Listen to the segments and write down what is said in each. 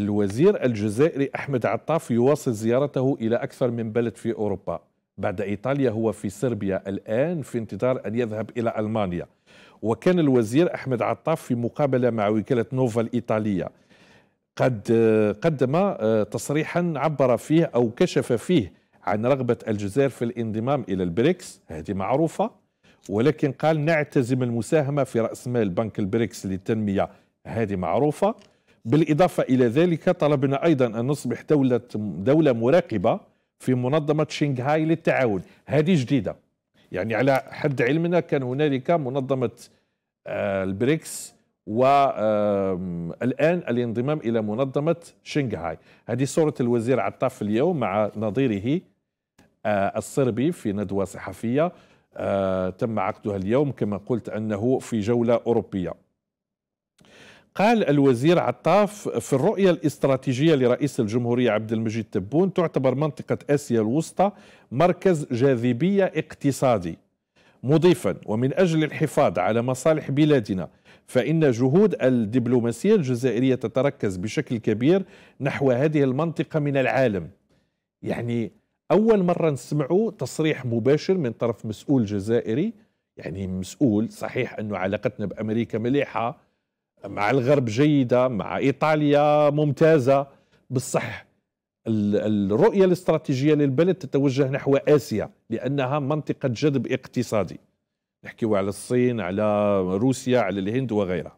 الوزير الجزائري أحمد عطاف يواصل زيارته إلى أكثر من بلد في أوروبا. بعد إيطاليا هو في صربيا الآن في انتظار أن يذهب إلى ألمانيا. وكان الوزير أحمد عطاف في مقابلة مع وكالة نوفا الإيطالية. قد قدم تصريحا عبر فيه أو كشف فيه عن رغبة الجزائر في الانضمام إلى البريكس. هذه معروفة. ولكن قال نعتزم المساهمة في رأس مال بنك البريكس للتنمية. هذه معروفة. بالإضافة إلى ذلك طلبنا أيضا أن نصبح دولة, دولة مراقبة في منظمة شنغهاي للتعاون. هذه جديدة. يعني على حد علمنا كان هنالك منظمة آه، البريكس والآن الانضمام إلى منظمة شنغهاي. هذه صورة الوزير عطاف اليوم مع نظيره آه، الصربي في ندوة صحفية آه، تم عقدها اليوم كما قلت أنه في جولة أوروبية. قال الوزير عطاف في الرؤية الاستراتيجية لرئيس الجمهورية عبد المجيد تبون تعتبر منطقة آسيا الوسطى مركز جاذبية اقتصادي. مضيفا ومن أجل الحفاظ على مصالح بلادنا فإن جهود الدبلوماسية الجزائرية تتركز بشكل كبير نحو هذه المنطقة من العالم. يعني أول مرة نسمعوا تصريح مباشر من طرف مسؤول جزائري يعني مسؤول صحيح أنه علاقتنا بأمريكا مليحة مع الغرب جيدة مع إيطاليا ممتازة. بالصح الرؤية الاستراتيجية للبلد تتوجه نحو آسيا لأنها منطقة جذب اقتصادي. نحكي على الصين على روسيا على الهند وغيرها.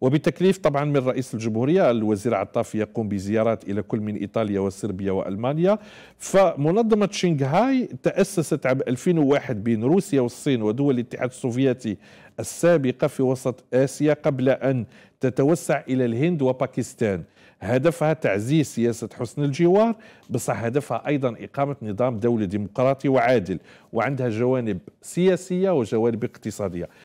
وبتكليف طبعا من رئيس الجمهورية الوزير عطاف يقوم بزيارات إلى كل من إيطاليا وصربيا وألمانيا. فمنظمة شنغهاي تأسست عام 2001 بين روسيا والصين ودول الاتحاد السوفيتي السابقة في وسط آسيا قبل أن تتوسع إلى الهند وباكستان. هدفها تعزيز سياسة حسن الجوار بصح هدفها أيضا إقامة نظام دولة ديمقراطي وعادل وعندها جوانب سياسية وجوانب اقتصادية.